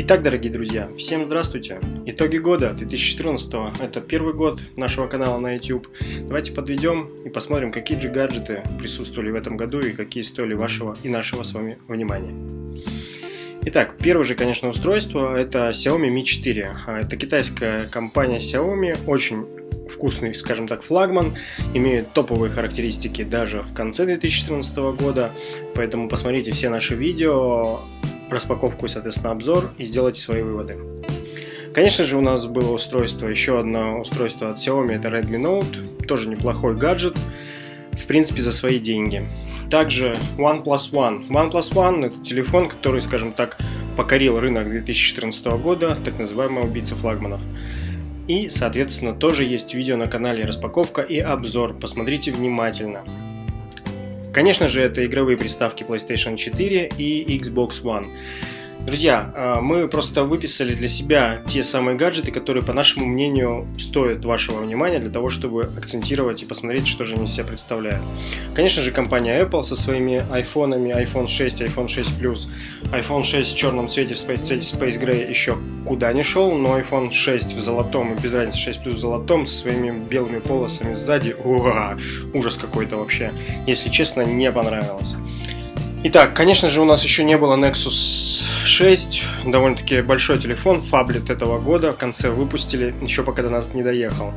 Итак, дорогие друзья, всем здравствуйте! Итоги года 2014 это первый год нашего канала на YouTube. Давайте подведем и посмотрим, какие же гаджеты присутствовали в этом году и какие стоили вашего и нашего с вами внимания. Итак, первое же, конечно, устройство это Xiaomi Mi 4. А, это китайская компания Xiaomi, очень вкусный, скажем так, флагман, имеет топовые характеристики даже в конце 2014 года, поэтому посмотрите все наши видео, распаковку и, соответственно, обзор и сделайте свои выводы. Конечно же, у нас было устройство, еще одно устройство от Xiaomi, это Redmi Note, тоже неплохой гаджет, в принципе, за свои деньги. Также OnePlus One. OnePlus One это телефон, который, скажем так, покорил рынок 2014 года, так называемый убийца флагманов. И, соответственно, тоже есть видео на канале распаковка и обзор, посмотрите внимательно. Конечно же, это игровые приставки PlayStation 4 и Xbox One. Друзья, а, мы просто выписали для себя те самые гаджеты, которые, по нашему мнению, стоят вашего внимания для того, чтобы акцентировать и посмотреть, что же они себя представляют. Конечно же, компания Apple со своими айфонами, iPhone 6, iPhone 6 Plus, iPhone 6 в черном цвете, Space, Space Gray еще куда не шел, но iPhone 6 в золотом и без разницы 6 Plus в золотом со своими белыми полосами сзади, уа, ужас какой-то вообще, если честно, не понравилось. Итак, конечно же, у нас еще не было Nexus 6, довольно-таки большой телефон, фаблет этого года, в конце выпустили, еще пока до нас не доехал.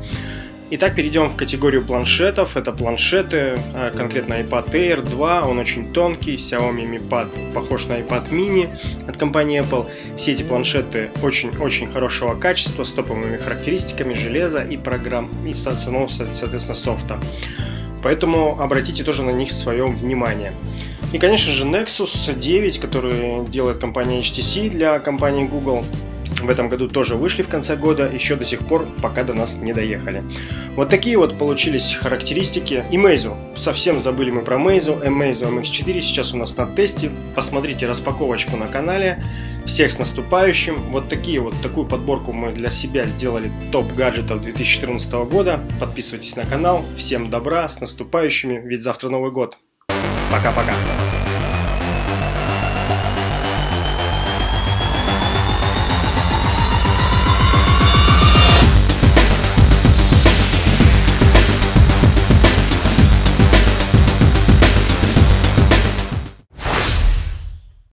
Итак, перейдем в категорию планшетов. Это планшеты, а, конкретно iPad Air 2, он очень тонкий, Xiaomi Mi Pad похож на iPad mini от компании Apple. Все эти планшеты очень-очень хорошего качества, с топовыми характеристиками железа и программ, и, соответственно, софта. Поэтому обратите тоже на них свое внимание. И, конечно же, Nexus 9, который делает компания HTC для компании Google. В этом году тоже вышли в конце года, еще до сих пор пока до нас не доехали. Вот такие вот получились характеристики. И Meizu. Совсем забыли мы про Meizu. Meizu MX4 сейчас у нас на тесте. Посмотрите распаковочку на канале. Всех с наступающим. Вот такие вот, такую подборку мы для себя сделали топ гаджетов 2014 года. Подписывайтесь на канал. Всем добра, с наступающими, ведь завтра Новый год. Пока-пока.